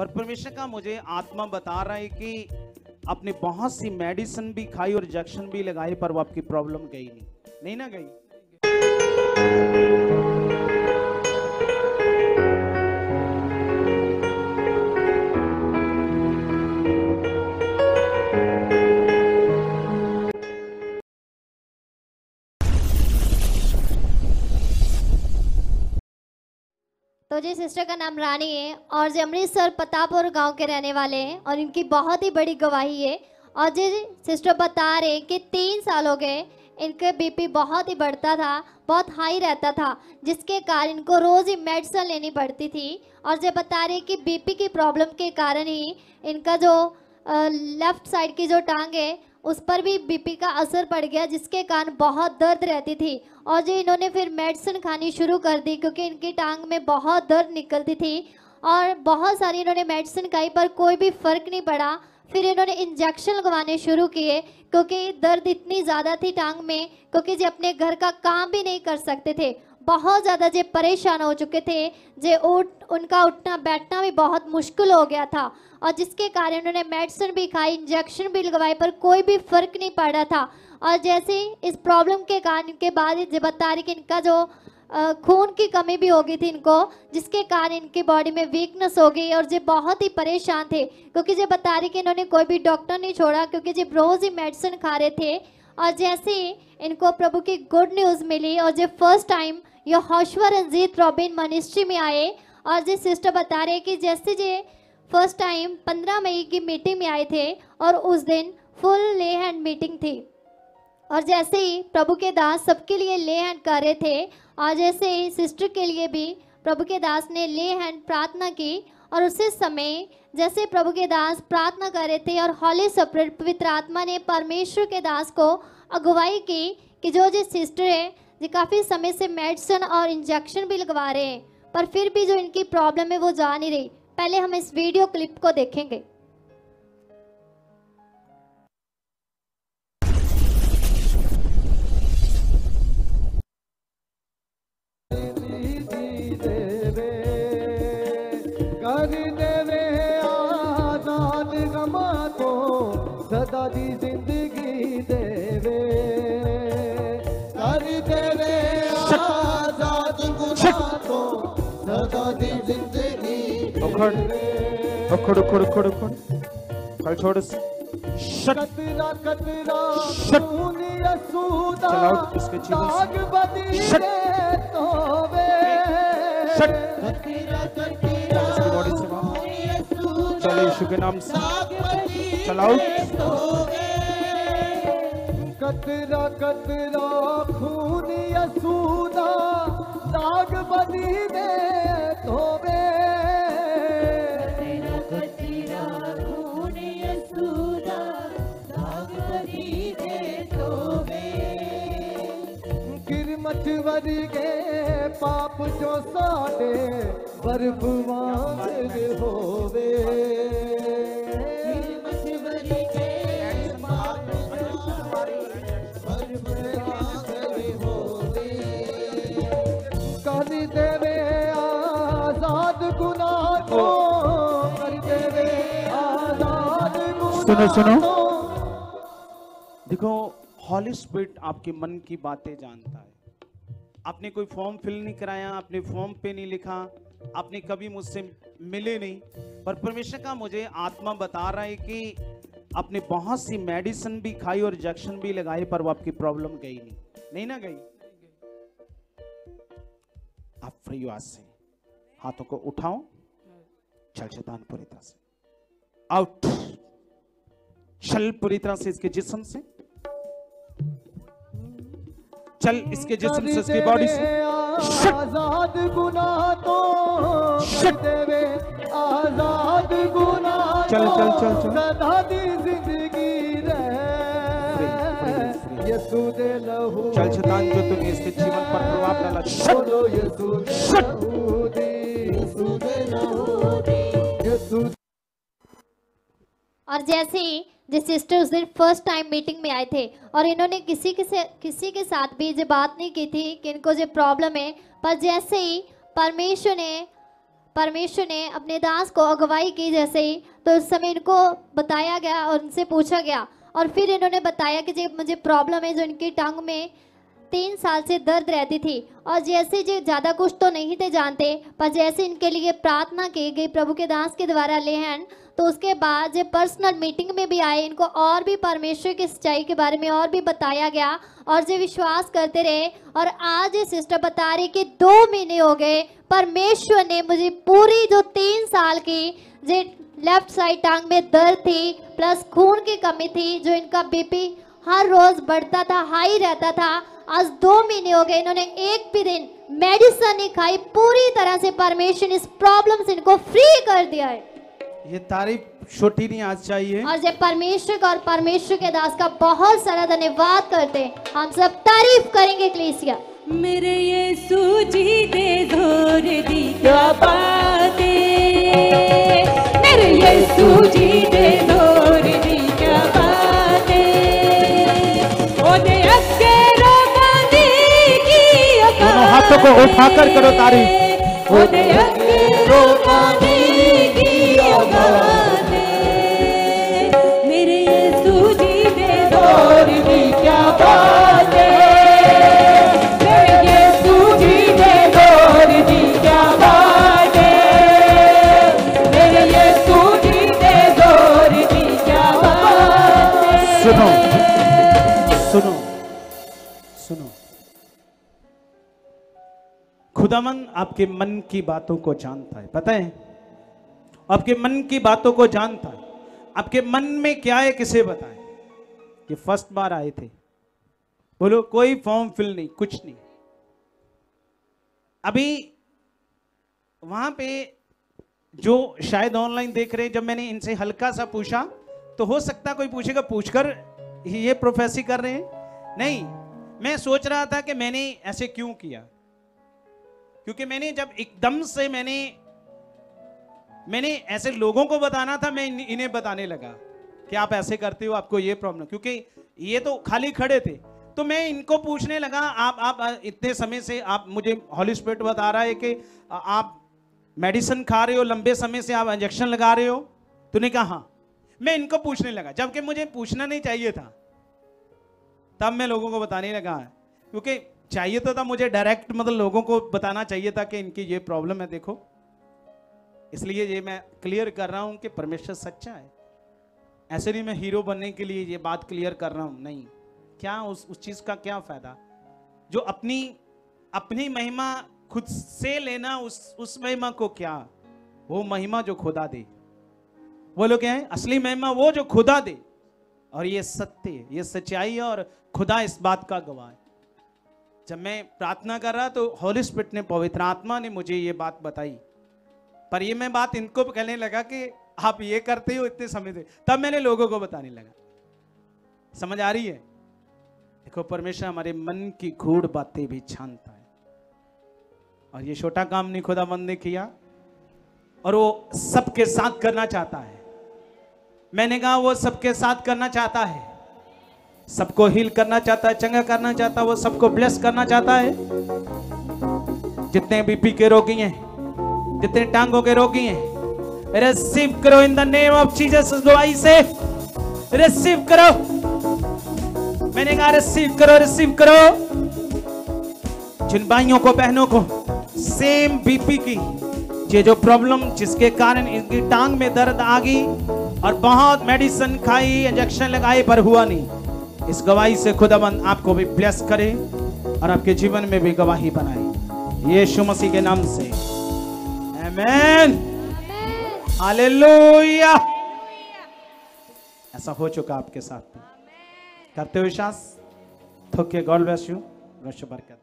पर परमेश्वर का मुझे आत्मा बता रहा है कि आपने बहुत सी मेडिसिन भी खाई और इंजेक्शन भी लगाए पर वो आपकी प्रॉब्लम गई नहीं। नहीं ना गई? जी सिस्टर का नाम रानी है और जी अमृतसर पतापुर गाँव के रहने वाले हैं और इनकी बहुत ही बड़ी गवाही है। और जी सिस्टर बता रहे हैं कि तीन साल हो गए, इनके बीपी बहुत ही बढ़ता था, बहुत हाई रहता था, जिसके कारण इनको रोज़ ही मेडिसिन लेनी पड़ती थी। और जो बता रहे कि बीपी की प्रॉब्लम के कारण ही इनका जो लेफ़्ट साइड की जो टांग है उस पर भी बीपी का असर पड़ गया, जिसके कारण बहुत दर्द रहती थी। और जो इन्होंने फिर मेडिसिन खानी शुरू कर दी, क्योंकि इनकी टांग में बहुत दर्द निकलती थी, और बहुत सारी इन्होंने मेडिसिन खाई, पर कोई भी फ़र्क नहीं पड़ा। फिर इन्होंने इंजेक्शन लगवाने शुरू किए, क्योंकि दर्द इतनी ज़्यादा थी टांग में, क्योंकि जो अपने घर का काम भी नहीं कर सकते थे। बहुत ज़्यादा जे परेशान हो चुके थे, जे उठ, उनका उठना बैठना भी बहुत मुश्किल हो गया था और जिसके कारण उन्होंने मेडिसिन भी खाई इंजेक्शन भी लगवाए पर कोई भी फ़र्क नहीं पड़ था। और जैसे इस प्रॉब्लम के कारण के बाद ये बता रही कि इनका जो खून की कमी भी हो गई थी इनको, जिसके कारण इनकी बॉडी में वीकनेस हो गई और ये बहुत ही परेशान थे। क्योंकि ये बता रही कि इन्होंने कोई भी डॉक्टर नहीं छोड़ा, क्योंकि ये रोज़ ही मेडिसिन खा रहे थे। और जैसे इनको प्रभु की गुड न्यूज़ मिली और जो फ़र्स्ट टाइम ये हौशवा रंजीत रॉबिन मनिस्ट्री में आए। और जी सिस्टर बता रहे कि जैसे जे फ़र्स्ट टाइम 15 मई की मीटिंग में आए थे और उस दिन फुल ले हैंड मीटिंग थी। और जैसे ही प्रभु के दास सबके लिए ले हैंड कर रहे थे और जैसे ही सिस्टर के लिए भी प्रभु के दास ने ले हैंड प्रार्थना की। और उसी समय जैसे प्रभु के दास प्रार्थना कर रहे थे और हॉली सप्रेट पवित्र आत्मा ने परमेश्वर के दास को अगुवाई की कि जो जो सिस्टर है जो, काफ़ी समय से मेडिसिन और इंजेक्शन भी लगवा रहे हैं, पर फिर भी जो इनकी प्रॉब्लम है वो जा नहीं रही। पहले हम इस वीडियो क्लिप को देखेंगे। उखड़ उखड़ उखड़ उखड़ उखड़ कल छोड़ शट कतरा कतरा चलाओ इसके जीवन दाग बदी शट। तोवे शट। कतरा कतरा इसकी बॉडी से चलो यीशु के नाम से। चलाओ। कतरा कतरा खून यसूदा दाग बदी दे तोवे किरमत वर्गे पाप जो साडे बर्फ़ वांग होवे। कर देवे आज़ाद गुनाह को कर देवे आज़ाद सुनो, सुनो। देखो हॉली स्पिरिट आपके मन की बातें जानता है। आपने कोई फॉर्म फिल नहीं कराया, आपने फॉर्म पे नहीं लिखा, आपने कभी मुझसे मिले नहीं। पर परमेश्वर का मुझे आत्मा बता रहा है कि आपने बहुत सी मेडिसिन भी खाई और इंजेक्शन भी लगाए पर वो आपकी प्रॉब्लम गई नहीं। नहीं ना गई? आप फ्री आज से। हाथों को उठाओ। चल शैतान पूरी तरह से। आउट चल पूरी तरह से इसके जिसम से। चल इसके जिस्म से इसकी बॉडी से। आज़ाद गुनाह तो देवे आज़ाद गुनाह चल, चल, चल, चल। ज़िंदगी चल शैतान जो तूने इसके जीवन पर प्रभाव डाला शट। और जैसे जिस सिस्टर उस दिन फ़र्स्ट टाइम मीटिंग में आए थे और इन्होंने किसी के से किसी के साथ भी ये बात नहीं की थी कि इनको जो प्रॉब्लम है। पर जैसे ही परमेश्वर ने परमेश्वर ने अपने दास को अगवाई की जैसे ही तो उस समय इनको बताया गया और उनसे पूछा गया। और फिर इन्होंने बताया कि जो मुझे प्रॉब्लम है जो इनकी टंग में तीन साल से दर्द रहती थी और जैसे जो ज़्यादा कुछ तो नहीं थे जानते, पर जैसे इनके लिए प्रार्थना की गई प्रभु के दास के द्वारा लेहन तो उसके बाद जब पर्सनल मीटिंग में भी आए, इनको और भी परमेश्वर की सच्चाई के बारे में और भी बताया गया और जो विश्वास करते रहे और आज ये सिस्टर बता रही कि दो महीने हो गए, परमेश्वर ने मुझे पूरी जो तीन साल की जो लेफ़्ट साइड टांग में दर्द थी प्लस खून की कमी थी, जो इनका बीपी हर रोज बढ़ता था हाई रहता था आज दो महीने हो गए इन्होंने एक भी दिन मेडिसिन नहीं खाई पूरी तरह से परमेश्वर इस प्रॉब्लम से इनको फ्री कर दिया है। ये तारीफ़ छोटी नहीं आज चाहिए। और जब परमेश्वर का और परमेश्वर के दास का बहुत सारा धन्यवाद करते हैं हम सब तारीफ़ करेंगे क्लेसिया मेरे हाथों को उठाकर करो तारीफ़। खुदावन आपके मन की बातों को जानता है। पता है? आपके मन की बातों को जानता है। आपके मन में क्या है किसे बताए? कि फ़र्स्ट बार आए थे। बोलो, कोई फॉर्म फिल नहीं, कुछ नहीं। अभी वहाँ पे जो शायद ऑनलाइन देख रहे हैं, जब मैंने इनसे हल्का सा पूछा तो हो सकता कोई पूछेगा, पूछकर ये प्रोफेसी कर रहे हैं। नहीं, मैं सोच रहा था कि मैंने ऐसे क्यों किया? क्योंकि मैंने जब एकदम से मैंने मैंने ऐसे लोगों को बताना था, मैं इन्हें बताने लगा कि आप ऐसे करते हो, आपको ये प्रॉब्लम क्योंकि ये तो खाली खड़े थे। तो मैं इनको पूछने लगा, आप आप इतने समय से आप मुझे हॉली स्पिरिट बता रहा है कि आप मेडिसिन खा रहे हो, लंबे समय से आप इंजेक्शन लगा रहे हो। तूने कहा हाँ। मैं इनको पूछने लगा, जबकि मुझे पूछना नहीं चाहिए था। तब मैं लोगों को बताने लगा, क्योंकि चाहिए तो था, मुझे डायरेक्ट मतलब लोगों को बताना चाहिए था कि इनकी ये प्रॉब्लम है, देखो। इसलिए ये मैं क्लियर कर रहा हूँ कि परमेश्वर सच्चा है। ऐसे नहीं मैं हीरो बनने के लिए ये बात क्लियर कर रहा हूँ, नहीं। क्या उस उस चीज़ का क्या फ़ायदा? जो अपनी अपनी महिमा खुद से लेना, उस उस महिमा को क्या? वो महिमा जो खुदा दे। वो लोग है? असली महिमा वो जो खुदा दे। और ये सत्य ये सच्चाई है और खुदा इस बात का गवाह है। जब मैं प्रार्थना कर रहा तो होली स्पिरिट ने, पवित्र आत्मा ने मुझे ये बात बताई। पर ये मैं बात इनको कहने लगा कि आप ये करते हो इतने समय से। तब मैंने लोगों को बताने लगा। समझ आ रही है? देखो, परमेश्वर हमारे मन की गूढ़ बातें भी छानता है। और ये छोटा काम नहीं खुदा मन ने किया। और वो सबके साथ करना चाहता है। मैंने कहा, वो सबके साथ करना चाहता है। सबको हील करना चाहता है, चंगा करना चाहता है, वो सबको ब्लेस करना चाहता है। जितने बीपी के रोगी हैं, जितने टांगों के रोगी हैं रिसीव करो in the name of Jesus दवाई से। रिसीव करो। मैंने कहा रिसीव करो रिसीव करो। जिन भाइयों को, बहनों को सेम बीपी की, ये जो प्रॉब्लम जिसके कारण इनकी टांग में दर्द आ गई और बहुत मेडिसिन खाई इंजेक्शन लगाए पर हुआ नहीं। इस गवाही से खुदाबंद आपको भी ब्लेस करे और आपके जीवन में भी गवाही बनाए। यीशु मसीह के नाम से। आमेन हालेलुया ऐसा हो चुका आपके साथ। करते हो विश्वास थोके गॉड ब्लेस यू बरकत।